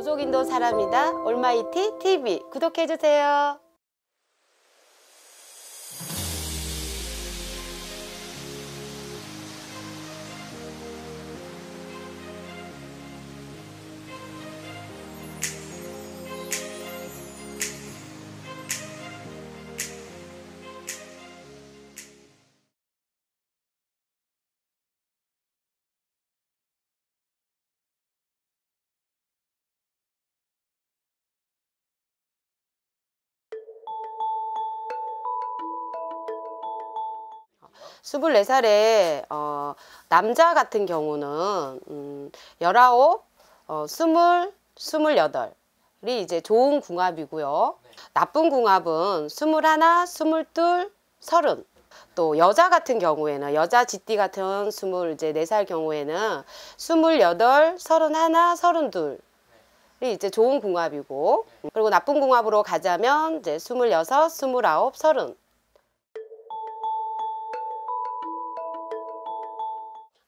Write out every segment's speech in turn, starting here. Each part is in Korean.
무속인도 사람이다 올마이티 TV 구독해주세요. 스물네 살에 어, 남자 같은 경우는 음, 열아홉, 어, 스물, 스물여덟이 이제 좋은 궁합이고요. 나쁜 궁합은 스물하나, 스물둘, 서른. 또 여자 같은 경우에는 여자 쥐띠 같은 스물 이제 네 살 경우에는 스물여덟, 서른하나, 서른둘. 이 이제 좋은 궁합이고 그리고 나쁜 궁합으로 가자면 이제 스물여섯, 스물아홉, 서른.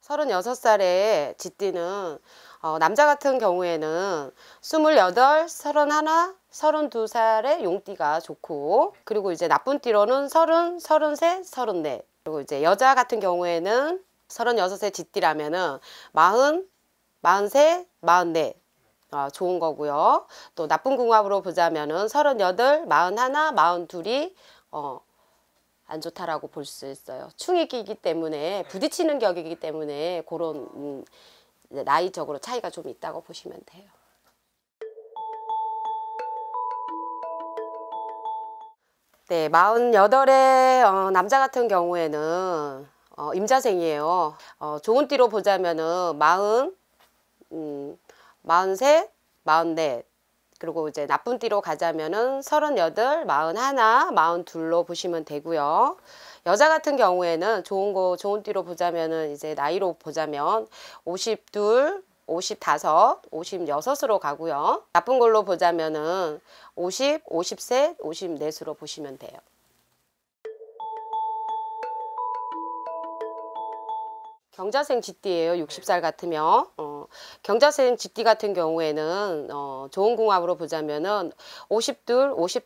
서른여섯 살에 쥐띠는 어, 남자 같은 경우에는 스물여덟, 서른하나, 서른두 살에 용띠가 좋고 그리고 이제 나쁜 띠로는 서른, 서른셋, 서른넷 그리고 이제 여자 같은 경우에는 서른여섯에 쥐띠라면은 마흔, 마흔셋, 마흔넷 어, 좋은 거고요. 또 나쁜 궁합으로 보자면은 서른여덟, 마흔하나, 마흔둘이 어, 안 좋다라고 볼 수 있어요. 충익이기 때문에 부딪히는 격이기 때문에 그런 음, 나이적으로 차이가 좀 있다고 보시면 돼요. 네, 48의 어, 남자 같은 경우에는 어, 임자생이에요. 어, 좋은 띠로 보자면은 40, 음, 43, 44 그리고 이제 나쁜 띠로 가자면은 38, 41, 42로 보시면 되고요. 여자 같은 경우에는 좋은 거 좋은 띠로 보자면은 이제 나이로 보자면 52, 55, 56으로 가고요. 나쁜 걸로 보자면은 50, 53, 54으로 보시면 돼요. 경자생 쥐띠예요. 60살 같으면 어, 경자생 쥐띠 같은 경우에는 어, 좋은 궁합으로 보자면은 52, 55,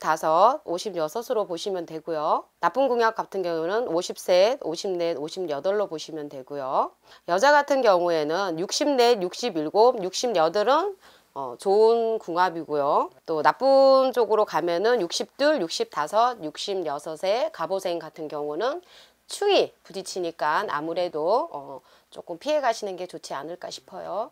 56으로 보시면 되고요. 나쁜 궁합 같은 경우는 53, 54, 58로 보시면 되고요. 여자 같은 경우에는 64, 67, 68은 어, 좋은 궁합이고요. 또 나쁜 쪽으로 가면은 60둘, 65, 66에 갑오생 같은 경우는 충이 부딪히니까 아무래도 어, 조금 피해 가시는 게 좋지 않을까 싶어요.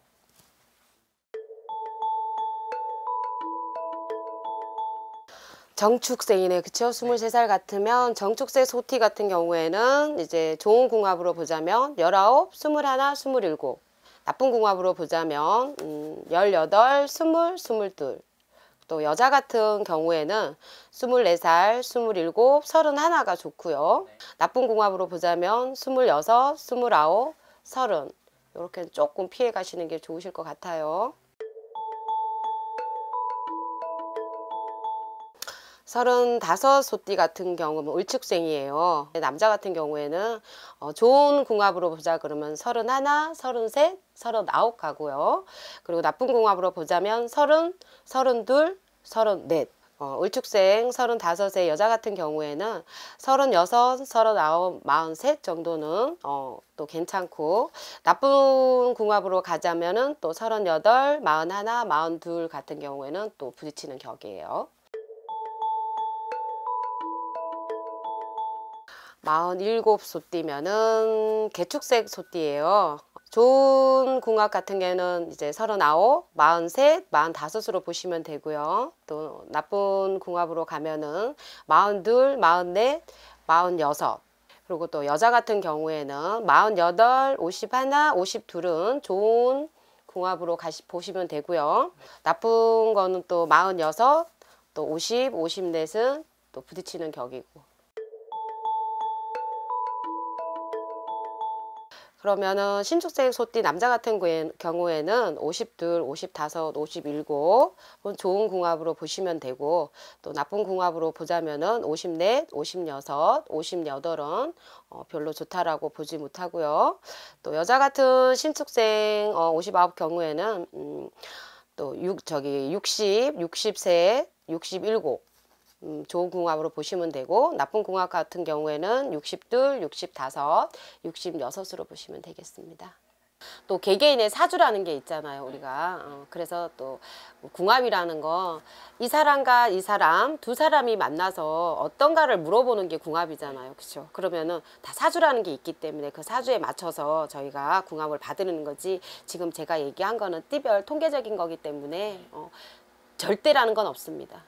정축생이네 그쵸 23살 같으면 정축생 소티 같은 경우에는 이제 좋은 궁합으로 보자면 19, 21, 27 나쁜 궁합으로 보자면 음, 18, 20, 22. 또 여자 같은 경우에는 24살, 27, 31가 좋고요. 나쁜 궁합으로 보자면 26, 29, 30 이렇게 조금 피해 가시는 게 좋으실 것 같아요. 서른다섯 소띠 같은 경우는 을축생이에요. 남자 같은 경우에는 어, 좋은 궁합으로 보자 그러면 서른하나, 서른셋, 서른아홉 가고요. 그리고 나쁜 궁합으로 보자면 서른, 서른둘, 서른넷. 어, 을축생 서른다섯의 여자 같은 경우에는 서른여섯, 서른아홉, 마흔셋 정도는 어, 또 괜찮고 나쁜 궁합으로 가자면은 또 서른여덟, 마흔하나, 마흔둘 같은 경우에는 또 부딪히는 격이에요. 47 소띠면은 개축색 소띠예요. 좋은 궁합 같은 경우는 이제 39, 43, 45으로 보시면 되고요. 또 나쁜 궁합으로 가면은 42, 44, 46 그리고 또 여자 같은 경우에는 48, 51, 52은 좋은 궁합으로 가시 보시면 되고요. 나쁜 거는 또 46, 또 50, 54은 또 부딪히는 격이고 그러면은 신축생 소띠 남자 같은 경우에는 52, 55, 57 좋은 궁합으로 보시면 되고 또 나쁜 궁합으로 보자면은 54, 56, 58은 어, 별로 좋다라고 보지 못하고요. 또 여자 같은 신축생 어, 59 경우에는 음, 또 육, 저기 60, 60세, 67 음, 좋은 궁합으로 보시면 되고 나쁜 궁합 같은 경우에는 62, 65, 66으로 보시면 되겠습니다. 또 개개인의 사주라는 게 있잖아요 우리가. 어, 그래서 또 궁합이라는 거 이 사람과 이 사람 두 사람이 만나서 어떤가를 물어보는 게 궁합이잖아요. 그렇죠 그러면은 다 사주라는 게 있기 때문에 그 사주에 맞춰서 저희가 궁합을 받는 거지 지금 제가 얘기한 거는 띠별 통계적인 거기 때문에 어, 절대라는 건 없습니다